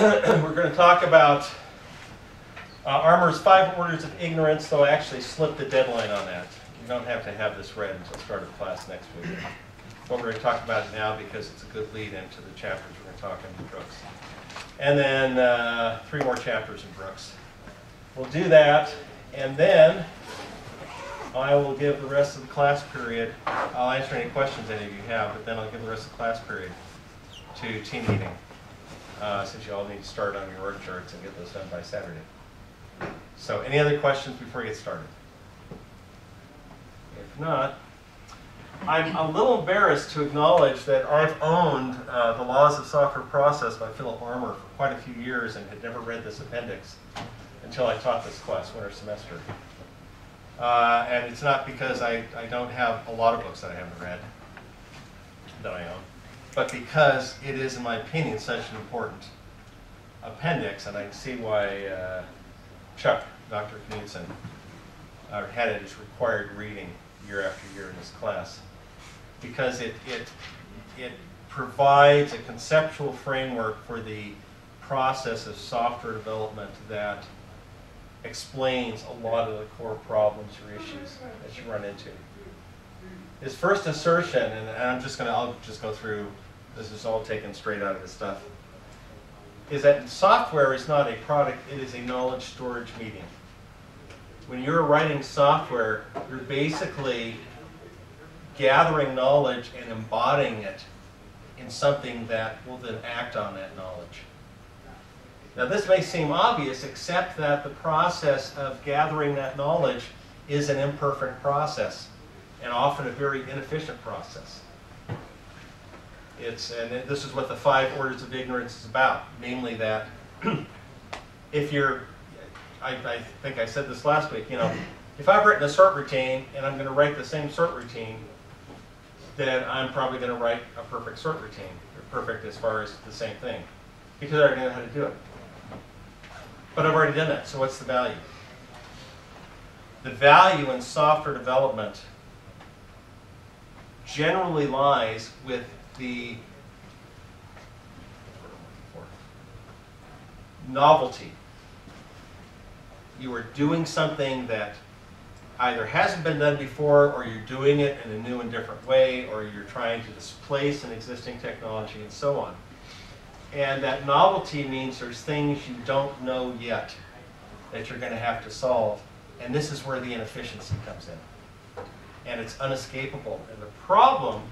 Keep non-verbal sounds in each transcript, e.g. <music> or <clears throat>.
<coughs> we're going to talk about uh, Armour's Five Orders of Ignorance, though I actually slipped the deadline on that. You don't have to have this read until start of class next week. But we're going to talk about it now because it's a good lead into the chapters we're going to talk in Brooks. And then uh, three more chapters in Brooks. We'll do that, and then I will give the rest of the class period. I'll answer any questions any of you have, but then I'll give the rest of the class period to team meeting, uh, since you all need to start on your org charts and get those done by Saturday. So any other questions before we get started? If not, I'm a little embarrassed to acknowledge that I've owned uh, The Laws of Software Process by Philip Armour for quite a few years and had never read this appendix until I taught this class winter semester. Uh, and it's not because I, I don't have a lot of books that I haven't read that I own, but because it is, in my opinion, such an important appendix, and I can see why uh, Chuck, Dr. Knutson, uh, had it as required reading year after year in his class. Because it, it, it provides a conceptual framework for the process of software development that explains a lot of the core problems or issues that you run into. His first assertion, and I'm just gonna, I'll just go through, this is all taken straight out of his stuff, is that software is not a product, it is a knowledge storage medium. When you're writing software, you're basically gathering knowledge and embodying it in something that will then act on that knowledge. Now this may seem obvious, except that the process of gathering that knowledge is an imperfect process, and often a very inefficient process. It's, and this is what the five orders of ignorance is about, namely that <clears throat> if you're, I, I think I said this last week, you know, if I've written a sort routine and I'm going to write the same sort routine, then I'm probably going to write a perfect sort routine, perfect as far as the same thing, because I already know how to do it. But I've already done that, so what's the value? The value in software development generally lies with the novelty. You are doing something that either hasn't been done before, or you're doing it in a new and different way, or you're trying to displace an existing technology, and so on. And that novelty means there's things you don't know yet that you're going to have to solve. And this is where the inefficiency comes in. And it's unescapable. And the problem,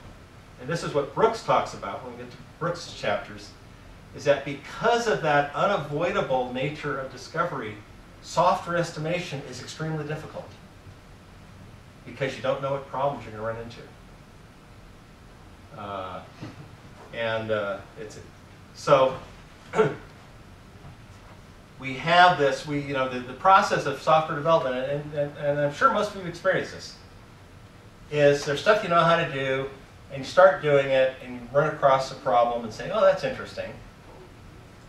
and this is what Brooks talks about when we get to Brooks' chapters, is that because of that unavoidable nature of discovery, software estimation is extremely difficult. Because you don't know what problems you're going to run into. Uh, and uh, it's so <clears throat> we have this, we, you know, the, the process of software development, and, and, and I'm sure most of you have experienced this, is there's stuff you know how to do, and you start doing it, and you run across a problem and say, oh, that's interesting.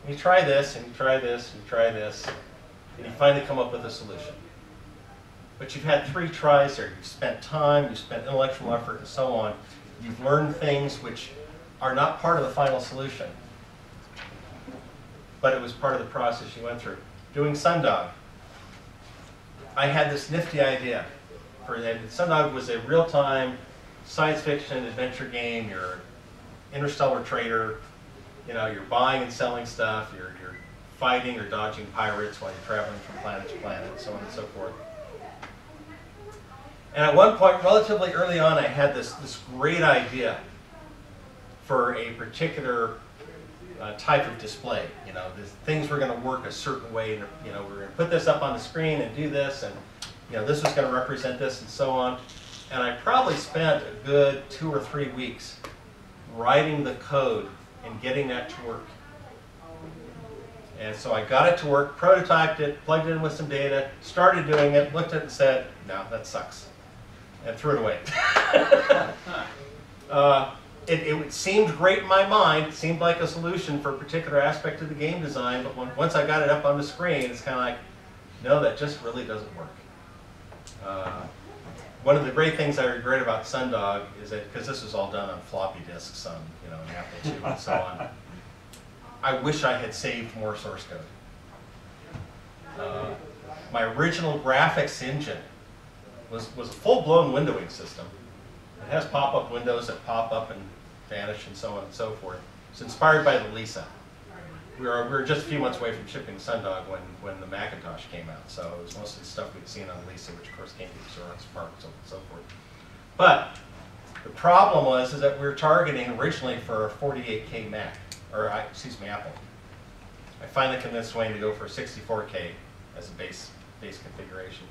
And you try this, and you try this, and you try this, and you finally come up with a solution. But you've had three tries there. You've spent time, you've spent intellectual effort, and so on. You've learned things which are not part of the final solution but it was part of the process you went through. Doing Sundog. I had this nifty idea. For. Sundog was a real-time science fiction adventure game. You're interstellar trader. You know, you're buying and selling stuff. You're, you're fighting or dodging pirates while you're traveling from planet to planet, so on and so forth. And at one point, relatively early on, I had this, this great idea for a particular uh, type of display. You know, things were going to work a certain way. And, you know, we're going to put this up on the screen and do this, and you know, this was going to represent this, and so on. And I probably spent a good two or three weeks writing the code and getting that to work. And so I got it to work, prototyped it, plugged it in with some data, started doing it, looked at it and said, no, that sucks, and threw it away. <laughs> uh, it, it, seemed great in my mind. It seemed like a solution for a particular aspect of the game design, but when, once I got it up on the screen, it's kind of like, no, that just really doesn't work. Uh, one of the great things I regret about Sundog is that, because this was all done on floppy disks on, you know, an Apple II and so on, I wish I had saved more source code. Uh, my original graphics engine was, was a full-blown windowing system. It has pop-up windows that pop up and vanish and so on and so forth. It's inspired by the Lisa. We were, we were just a few months away from shipping Sundog when, when the Macintosh came out, so it was mostly stuff we'd seen on Lisa, which of course came to Xerox PARC and so, so forth. But the problem was is that we were targeting originally for a 48K Mac, or I- excuse me, Apple. I finally convinced Wayne to go for 64K as a base, base configuration.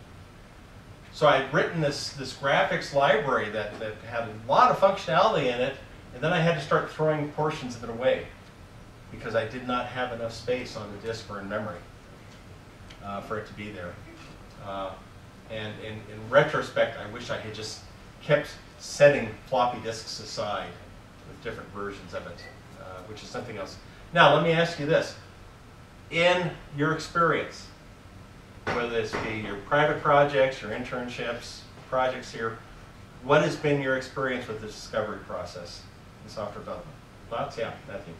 So I'd written this, this graphics library that, that had a lot of functionality in it, and then I had to start throwing portions of it away because I did not have enough space on the disk or in memory uh, for it to be there. Uh, and in, in retrospect, I wish I had just kept setting floppy disks aside with different versions of it, uh, which is something else. Now, let me ask you this. In your experience, whether this be your private projects, your internships, projects here, what has been your experience with the discovery process in software development? Thoughts? Yeah, Matthew.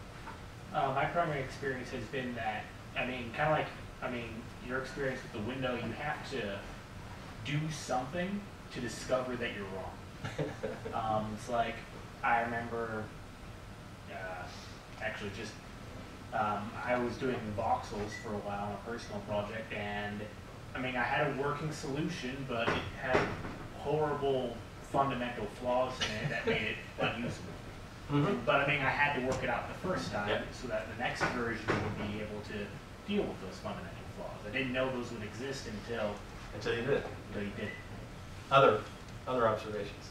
Uh, my primary experience has been that, I mean, kind of like, I mean, your experience with the window, you have to do something to discover that you're wrong. <laughs> Um, it's like, I remember, uh, actually just, um, I was doing voxels for a while on a personal project, and, I mean, I had a working solution, but it had horrible fundamental flaws in it that made it <laughs> unusable. Mhm. But I mean, I had to work it out the first time Yeah. so that the next version would be able to deal with those fundamental flaws. I didn't know those would exist until, Until you did. until you did. Other, other observations?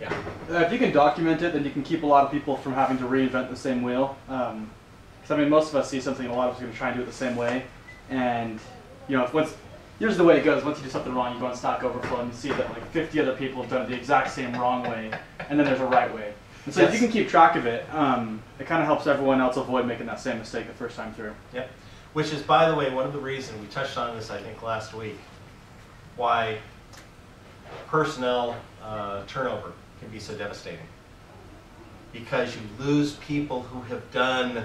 Yeah. Uh, if you can document it, then you can keep a lot of people from having to reinvent the same wheel. Because I mean, most of us see something, a lot of us are going to try and do it the same way. And you know, if once here's the way it goes: once you do something wrong, you go on Stack Overflow and you see that like 50 other people have done it the exact same wrong way, and then there's a right way. And so if you can keep track of it, um, it kind of helps everyone else avoid making that same mistake the first time through. Yep. Which is, by the way, one of the reasons, we touched on this, I think, last week, why personnel uh, turnover can be so devastating. Because you lose people who have done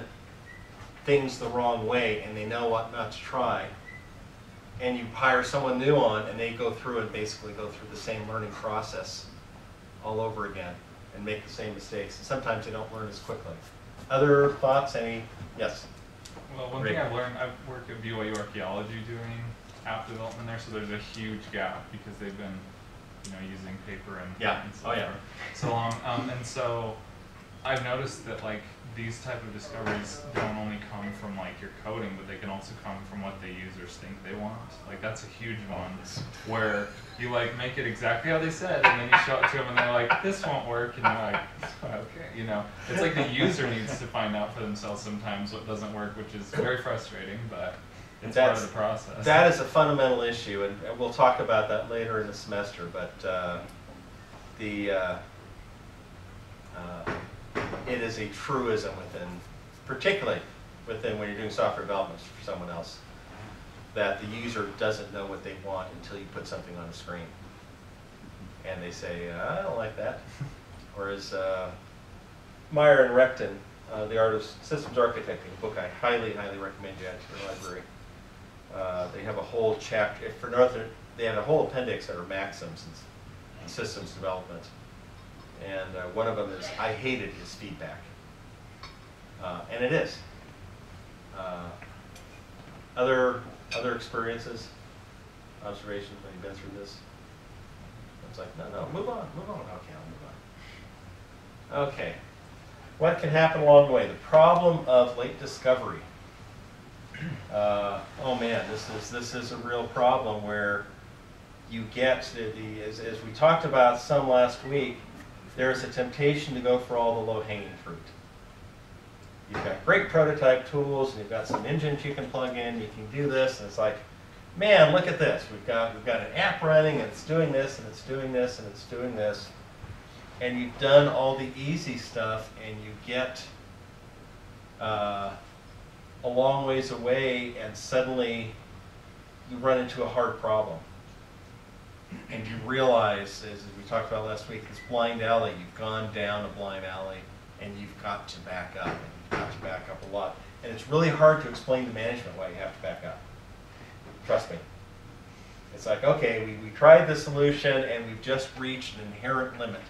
things the wrong way and they know what not to try. And you hire someone new on and they go through and basically go through the same learning process all over again and make the same mistakes. And sometimes they don't learn as quickly. Other thoughts? Any? Yes. Well, one thing I've learned, I've worked at BYU Archaeology doing app development there, so there's a huge gap because they've been, you know, using paper and Yeah. and Oh, yeah. for so long. Um, and so I've noticed that like these type of discoveries don't only come from like your coding, but they can also come from what the users think they want. Like that's a huge one where you like make it exactly how they said, and then you show it to them, and they're like, "This won't work," and you're like, "Okay," you know. It's like the user needs to find out for themselves sometimes what doesn't work, which is very frustrating, but it's part of the process. That is a fundamental issue, and and we'll talk about that later in the semester, but uh, the, uh, uh, it is a truism within, particularly within when you're doing software development for someone else, that the user doesn't know what they want until you put something on the screen. And they say, "Uh, I don't like that. <laughs> Whereas uh, Maier and Rechtin, uh, The Art of Systems Architecting, a book I highly, highly recommend you add to your library. Uh, they have a whole chapter, for Northern, they have a whole appendix that are maxims in systems development. And uh, one of them is, I hated his feedback. Uh, and it is. Uh, other, other experiences, observations when you've been through this? It's like, no, no, move on, move on. Okay, I'll move on. Okay. What can happen along the way? The problem of late discovery. Uh, oh man, this is this is a real problem where you get the, the as, as we talked about some last week. There is a temptation to go for all the low-hanging fruit. You've got great prototype tools, and you've got some engines you can plug in. You can do this, and it's like, man, look at this. We've got we've got an app running, and it's doing this, and it's doing this, and it's doing this. And you've done all the easy stuff, and you get uh, a long ways away, and suddenly you run into a hard problem. And you realize, as we talked about last week, this blind alley, you've gone down a blind alley, and you've got to back up, and you've got to back up a lot. And it's really hard to explain to management why you have to back up. Trust me. It's like, okay, we, we tried the solution and we've just reached an inherent limit.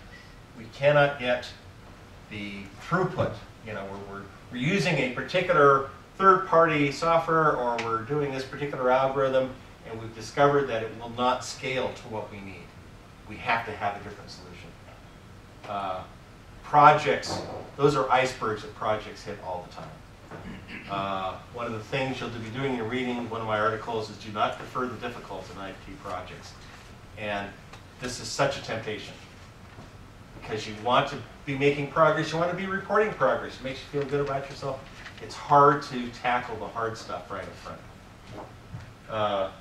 We cannot get the throughput. You know, we're, we're, we're using a particular third-party software or we're doing this particular algorithm and we've discovered that it will not scale to what we need. We have to have a different solution. Uh, projects, those are icebergs that projects hit all the time. Uh, one of the things you'll be doing in reading one of my articles is do not defer the difficult in IT projects. And this is such a temptation because you want to be making progress, you want to be reporting progress, it makes you feel good about yourself. It's hard to tackle the hard stuff right in front. Uh,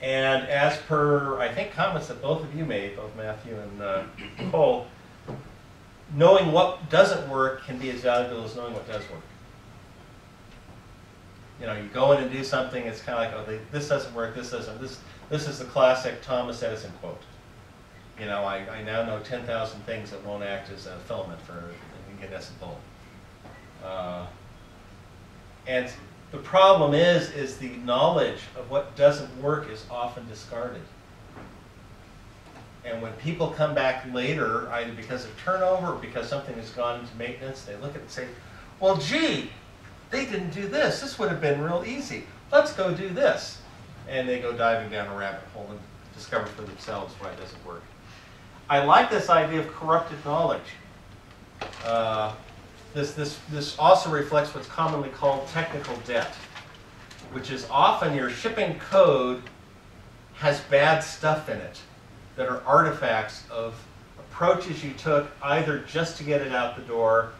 and as per, I think, comments that both of you made, both Matthew and uh, Nicole, knowing what doesn't work can be as valuable as knowing what does work. You know, you go in and do something, it's kind of like, oh, they, this doesn't work, this doesn't, this, this is the classic Thomas Edison quote. You know, I, I now know 10,000 things that won't act as a filament for an incandescent bulb. Uh, and the problem is, is the knowledge of what doesn't work is often discarded. And when people come back later, either because of turnover or because something has gone into maintenance, they look at it and say, well, gee, they didn't do this. This would have been real easy. Let's go do this. And they go diving down a rabbit hole and discover for themselves why it doesn't work. I like this idea of corrupted knowledge. Uh, this, this, this also reflects what's commonly called technical debt, which is often your shipping code has bad stuff in it that are artifacts of approaches you took either just to get it out the door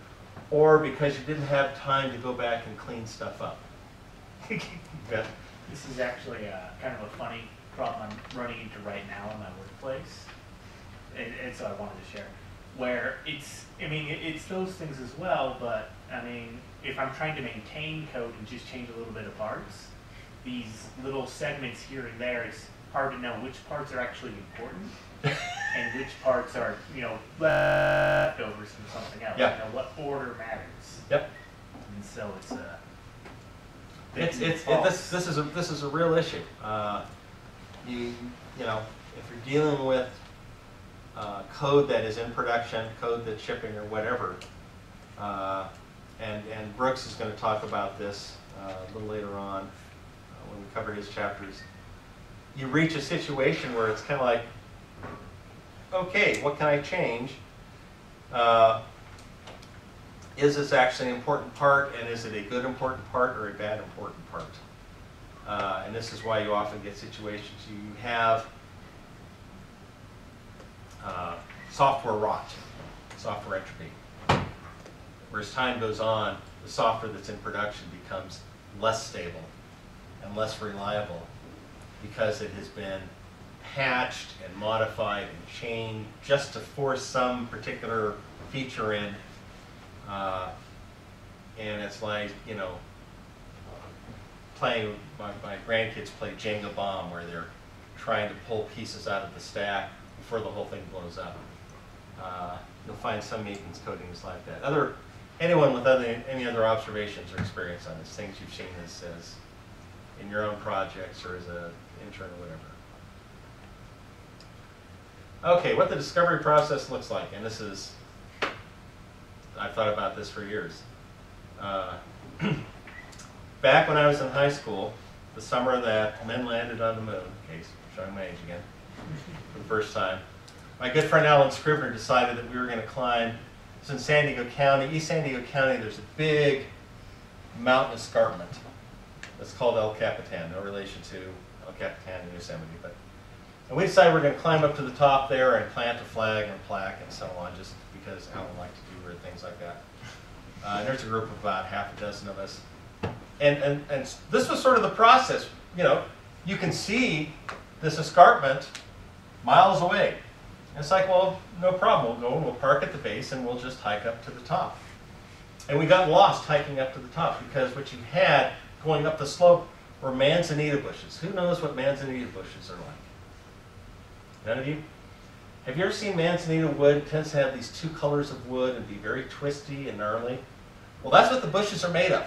or because you didn't have time to go back and clean stuff up. <laughs> yeah. This is actually uh, kind of a funny problem I'm running into right now in my workplace, and, and so I wanted to share. Where it's, I mean, it, it's those things as well, but I mean, if I'm trying to maintain code and just change a little bit of parts, these little segments here and there, it's hard to know which parts are actually important <laughs> and which parts are, you know, left leftovers from something else. Yeah. You know, what order matters. Yep. And so it's uh, It's, it's, it, this, this is a, this is a real issue. Uh, you, you know, if you're dealing with uh, code that is in production, code that's shipping or whatever, uh, and, and Brooks is going to talk about this uh, a little later on uh, when we cover his chapters. You reach a situation where it's kind of like, okay, what can I change? Uh, is this actually an important part, and is it a good important part or a bad important part? Uh, and this is why you often get situations you have uh, software rot, software entropy. Where as time goes on, the software that's in production becomes less stable and less reliable because it has been patched and modified and changed just to force some particular feature in uh, and it's like, you know, playing, my, my grandkids play Jenga Boom where they're trying to pull pieces out of the stack before the whole thing blows up. Uh, you'll find some maintenance codings like that. Other, anyone with other, any other observations or experience on this, things you've seen as, as in your own projects or as an intern or whatever. Okay, what the discovery process looks like, and this is I've thought about this for years. Uh, <clears throat> back when I was in high school, the summer that men landed on the moon, case showing my age again, for the first time, my good friend Alan Scribner decided that we were going to climb. It's in San Diego County, East San Diego County. There's a big mountain escarpment. that's called El Capitan, no relation to El Capitan in Yosemite, but. And we decided we're going to climb up to the top there and plant a flag and plaque and so on, just because Alan liked to do weird things like that. Uh, and there's a group of about half a dozen of us. And, and, and this was sort of the process. You know, you can see this escarpment miles away. And it's like, well, no problem. We'll go and we'll park at the base and we'll just hike up to the top. And we got lost hiking up to the top because what you had going up the slope were manzanita bushes. Who knows what manzanita bushes are like? None of you? Have you ever seen manzanita wood? It tends to have these two colors of wood and be very twisty and gnarly. Well, that's what the bushes are made of.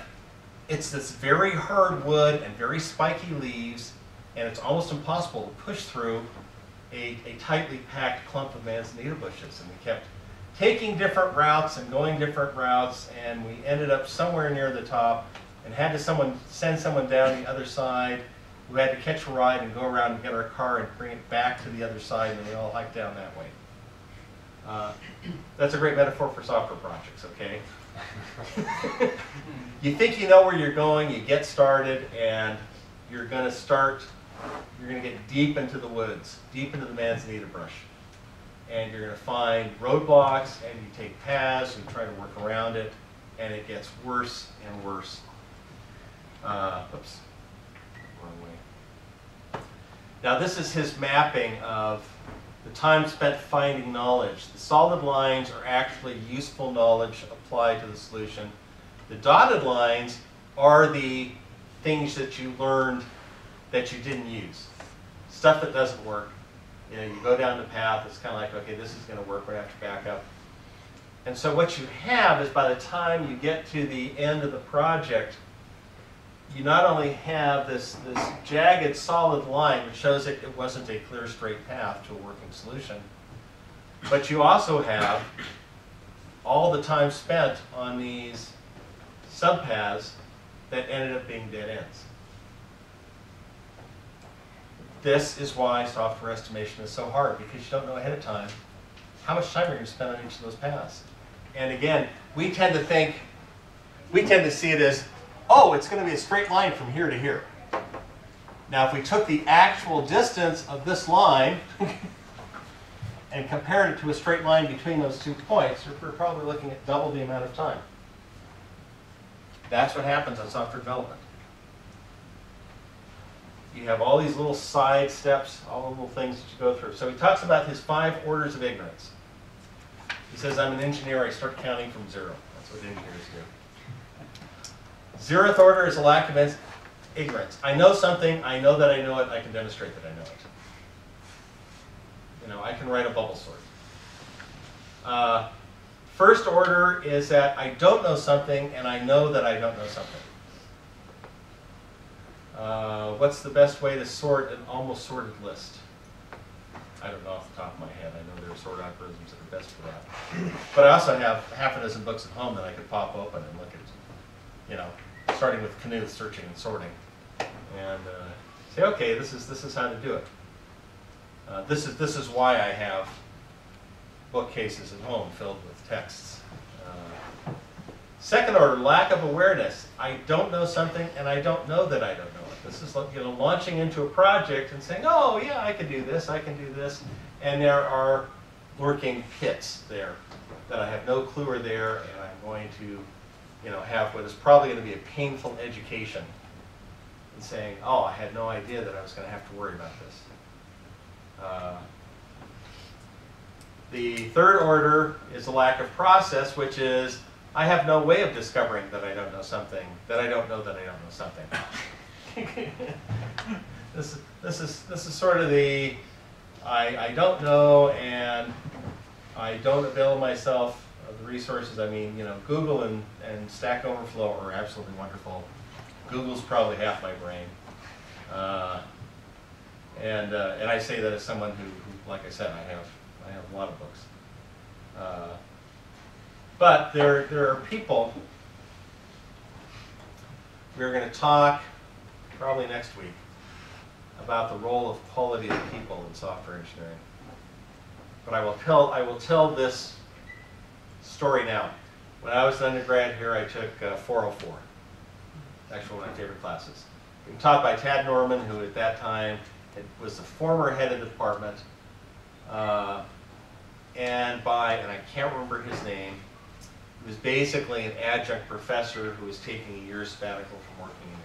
It's this very hard wood and very spiky leaves, and it's almost impossible to push through a, a tightly packed clump of manzanita bushes. And we kept taking different routes and going different routes, and we ended up somewhere near the top and had to someone send someone down the other side who had to catch a ride and go around and get our car and bring it back to the other side, and then we all hiked down that way. Uh, that's a great metaphor for software projects, okay? <laughs> <laughs> you think you know where you're going, you get started, and you're going to start, you're going to get deep into the woods, deep into the manzanita brush. And you're going to find roadblocks, and you take paths, and try to work around it, and it gets worse and worse. Uh, oops, wrong way. Now this is his mapping of the time spent finding knowledge. The solid lines are actually useful knowledge applied to the solution. The dotted lines are the things that you learned that you didn't use. Stuff that doesn't work. You know, you go down the path, it's kind of like, okay, this is going to work, we have to back up. And so what you have is by the time you get to the end of the project, you not only have this, this jagged solid line which shows that it wasn't a clear straight path to a working solution, but you also have all the time spent on these subpaths that ended up being dead ends. This is why software estimation is so hard, because you don't know ahead of time how much time you're going to spend on each of those paths. And again, we tend to think, we tend to see it as, oh, it's going to be a straight line from here to here. Now, if we took the actual distance of this line <laughs> and compared it to a straight line between those two points, we're probably looking at double the amount of time. That's what happens on software development. You have all these little side steps, all the little things that you go through. So he talks about his five orders of ignorance. He says, I'm an engineer, I start counting from zero. That's what engineers do. Zeroth order is a lack of ignorance. I know something, I know that I know it, I can demonstrate that I know it. You know, I can write a bubble sort. Uh, first order is that I don't know something and I know that I don't know something. Uh, what's the best way to sort an almost sorted list? I don't know off the top of my head. I know there are sort algorithms that are best for that. <clears throat> But I also have half a dozen books at home that I could pop open and look at, you know, starting with Knuth, searching and sorting, and uh, say, okay, this is this is how to do it. Uh, this is this is why I have bookcases at home filled with texts. Uh, second order, lack of awareness. I don't know something, and I don't know that I don't know. This is like you know launching into a project and saying, oh yeah, I can do this, I can do this, and there are lurking pits there that I have no clue are there, and I'm going to you know have what is probably going to be a painful education in saying, oh, I had no idea that I was going to have to worry about this. Uh, the third order is a lack of process, which is I have no way of discovering that I don't know something, that I don't know that I don't know something. <laughs> this, this, is, this is sort of the I, I don't know and I don't avail myself of the resources. I mean, you know, Google and, and Stack Overflow are absolutely wonderful. Google's probably half my brain. Uh, and, uh, and I say that as someone who, who, like I said, I have, I have a lot of books. Uh, but there, there are people, we're going to talk probably next week about the role of quality of people in software engineering. But I will tell, I will tell this story now. When I was an undergrad here, I took uh, 404, actually one of my favorite classes. Taught by Tad Norman, who at that time was the former head of the department, uh, and by, and I can't remember his name, he was basically an adjunct professor who was taking a year's sabbatical from working in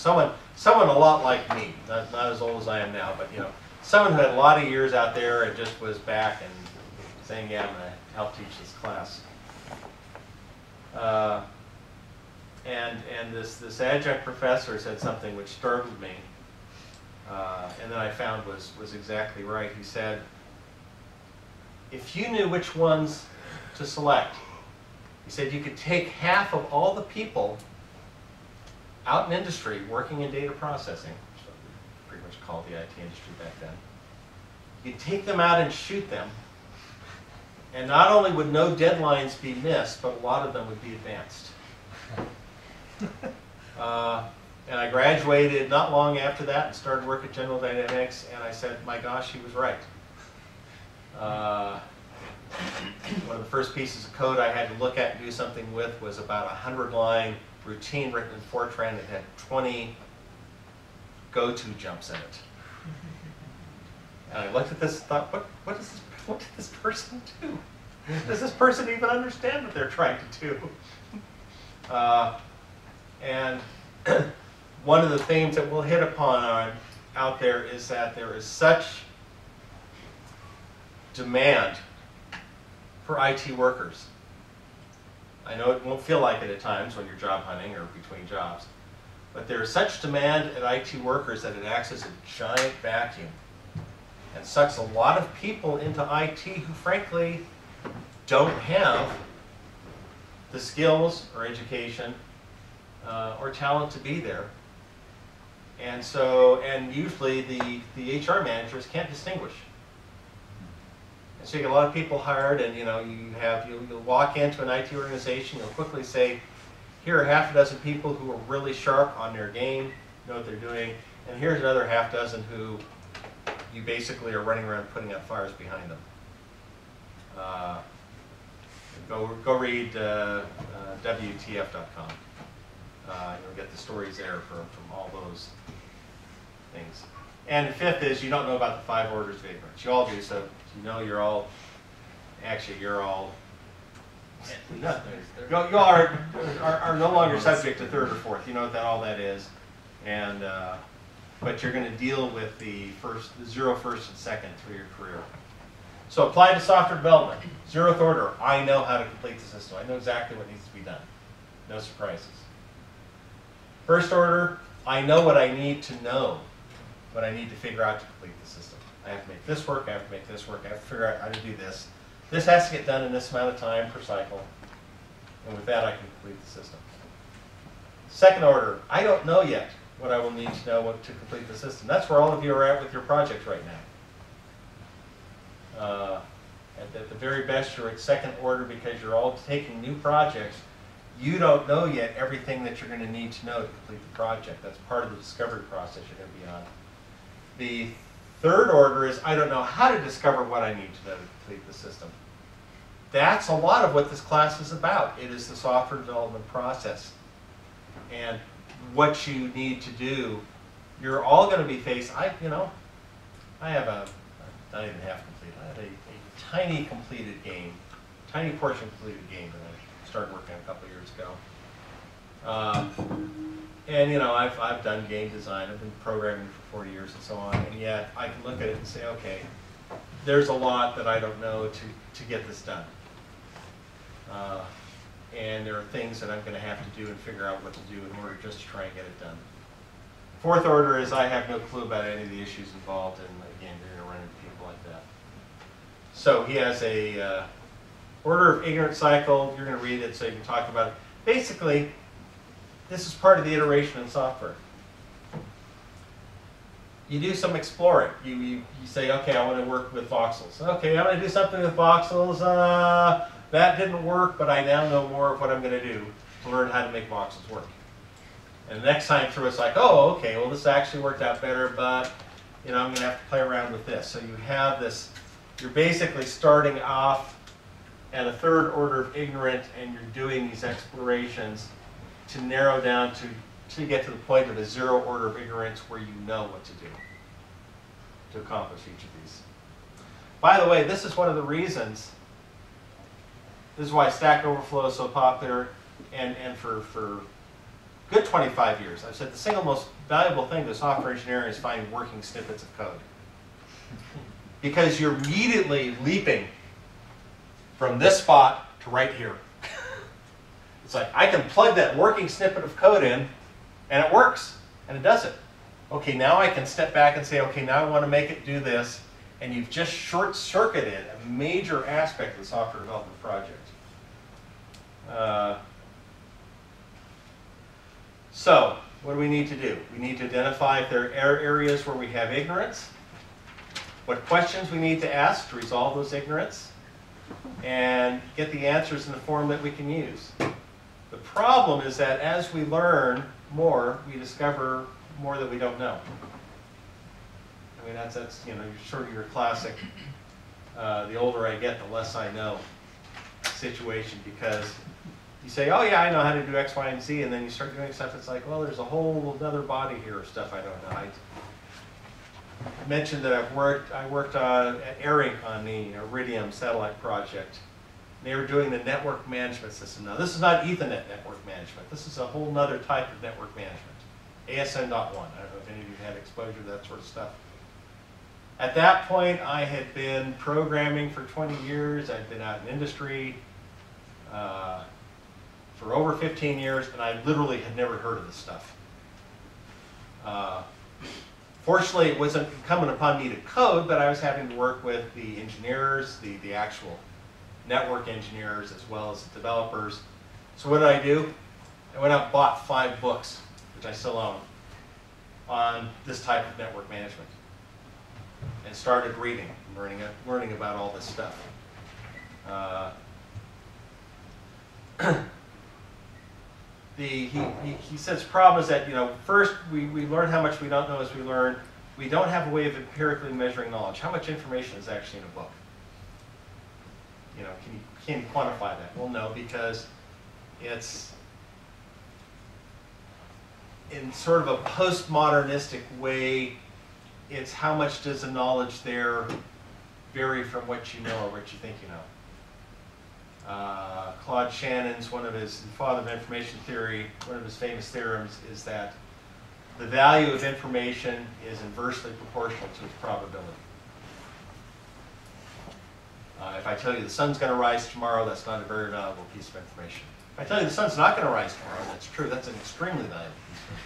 someone, someone a lot like me, not, not as old as I am now, but you know, someone who had a lot of years out there and just was back and saying, yeah, I'm going to help teach this class. Uh, and and this, this adjunct professor said something which startled me, uh, and then I found was, was exactly right. He said, if you knew which ones to select, He said you could take half of all the people out in industry working in data processing, which pretty much called the IT industry back then. you'd take them out and shoot them, and not only would no deadlines be missed, but a lot of them would be advanced. <laughs> Uh, and I graduated not long after that and started work at General Dynamics, and I said, my gosh, he was right. Uh, one of the first pieces of code I had to look at and do something with was about a hundred line routine written in Fortran that had 20 go-to jumps in it. And I looked at this and thought, what, what, is this, <laughs> what did this person do? Does this person even understand what they're trying to do? <laughs> Uh, and <clears throat> one of the themes that we'll hit upon on, out there is that there is such demand for IT workers. I know it won't feel like it at times when you're job hunting or between jobs, but there is such demand at IT workers that it acts as a giant vacuum and sucks a lot of people into IT who frankly don't have the skills or education uh, or talent to be there. And so, and usually the, the HR managers can't distinguish. And so you get a lot of people hired and, you know, you have, you'll, you'll walk into an IT organization, you'll quickly say, here are half a dozen people who are really sharp on their game, know what they're doing, and here's another half dozen who you basically are running around putting out fires behind them. Uh, go, go read uh, uh, WTF.com. Uh, you'll get the stories there from, from all those things. And fifth is you don't know about the five orders of ignorance. You all do, so you know you're all, actually, you're all, <laughs> no, you are, are, are no longer subject to third or fourth. You know what that, all that is. And, uh, but you're going to deal with the first, the zero, first, and second through your career. So apply to software development. Zeroth order, I know how to complete the system. I know exactly what needs to be done. No surprises. First order, I know what I need to know, what I need to figure out to complete the system. I have to make this work, I have to make this work, I have to figure out how to do this. This has to get done in this amount of time per cycle, and with that I can complete the system. Second order, I don't know yet what I will need to know to complete the system. That's where all of you are at with your project right now. Uh, at, at the very best, you're at second order because you're all taking new projects you don't know yet everything that you're going to need to know to complete the project. That's part of the discovery process you're going to be on. The third order is I don't know how to discover what I need to know to complete the system. That's a lot of what this class is about. It is the software development process. And what you need to do, you're all going to be faced, I, you know, I have a, not even half complete, I have a, a tiny completed game, tiny portion completed game that I started working on a couple years ago. Um, and you know, I've, I've done game design, I've been programming for 40 years and so on, and yet I can look at it and say, okay, there's a lot that I don't know to, to get this done. Uh, and there are things that I'm going to have to do and figure out what to do in order just to try and get it done. Fourth order is I have no clue about any of the issues involved, and again, you're going to run into people like that. So he has a uh, order of ignorance cycle. You're going to read it so you can talk about it. Basically, this is part of the iteration in software. You do some exploring. You, you, you say, okay, I want to work with voxels. Okay, I want to do something with voxels. Uh, that didn't work, but I now know more of what I'm going to do to learn how to make voxels work. And the next time through, it's like, oh, okay, well, this actually worked out better, but you know, I'm going to have to play around with this. So you have this, you're basically starting off at a third order of ignorant, and you're doing these explorations to narrow down to, to get to the point of a zero order of ignorance where you know what to do to accomplish each of these. By the way, this is one of the reasons this is why Stack Overflow is so popular, and, and for, for good 25 years, I've said the single most valuable thing to software engineering is finding working snippets of code. Because you're immediately leaping from this spot to right here. It's like, I can plug that working snippet of code in, and it works, and it does it. Okay, now I can step back and say, okay, now I want to make it do this, and you've just short-circuited a major aspect of the software development project. Uh, so, what do we need to do? We need to identify if there are areas where we have ignorance, what questions we need to ask to resolve those ignorance, and get the answers in the form that we can use. The problem is that as we learn more, we discover more that we don't know. I mean, that's, that's you know, sort of your classic, uh, the older I get, the less I know situation because you say, oh yeah, I know how to do X, Y, and Z, and then you start doing stuff, it's like, well, there's a whole other body here of stuff I don't know. I mentioned that I've worked, I worked uh, at ARINC on the Iridium satellite project. They were doing the network management system. Now, this is not Ethernet network management. This is a whole other type of network management. ASN.1. I don't know if any of you had exposure to that sort of stuff. At that point, I had been programming for 20 years. I'd been out in industry uh, for over 15 years, and I literally had never heard of this stuff. Uh, fortunately, it wasn't incumbent upon me to code, but I was having to work with the engineers, the, the actual network engineers, as well as developers. So what did I do? I went out and bought five books, which I still own, on this type of network management and started reading, learning, learning about all this stuff. Uh, <clears throat> the, he, he, he says problem is that, you know, first we, we learn how much we don't know as we learn. We don't have a way of empirically measuring knowledge. How much information is actually in a book? You know, can you, can you quantify that? Well, no, because it's in sort of a postmodernistic way it's how much does the knowledge there vary from what you know or what you think you know. Uh, Claude Shannon's one of his the father of information theory. One of his famous theorems is that the value of information is inversely proportional to its probability. Uh, if I tell you the sun's going to rise tomorrow, that's not a very valuable piece of information. If I tell you the sun's not going to rise tomorrow, that's true. That's an extremely valuable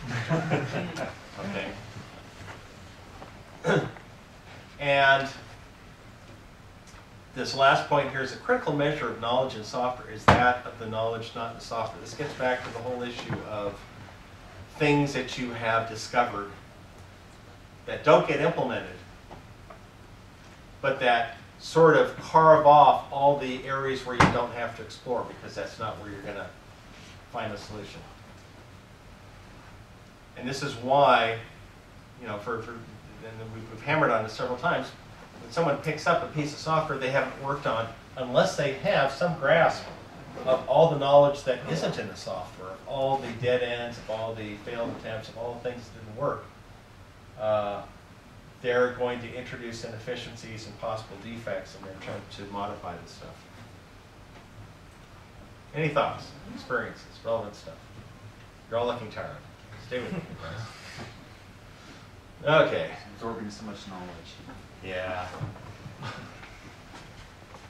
piece of information. <laughs> okay. <clears throat> and this last point here is a critical measure of knowledge in software is that of the knowledge not in the software. This gets back to the whole issue of things that you have discovered that don't get implemented, but that sort of carve off all the areas where you don't have to explore because that's not where you're going to find a solution. And this is why, you know, for, for and we've, hammered on this several times, when someone picks up a piece of software they haven't worked on, unless they have some grasp of all the knowledge that isn't in the software, of all the dead ends, of all the failed attempts, of all the things that didn't work, uh, they're going to introduce inefficiencies and possible defects in their attempt to modify this stuff. Any thoughts, experiences, relevant stuff? You're all looking tired. Stay with me, guys. Okay. Absorbing so much knowledge. Yeah.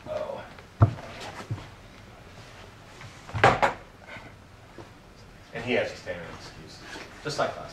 Oh. And he has a standard excuse, just like us.